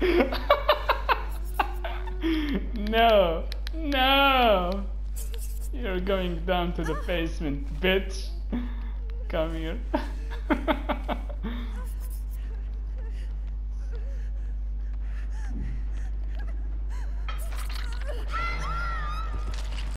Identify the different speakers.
Speaker 1: no, no. You're going down to the basement, bitch. Come here.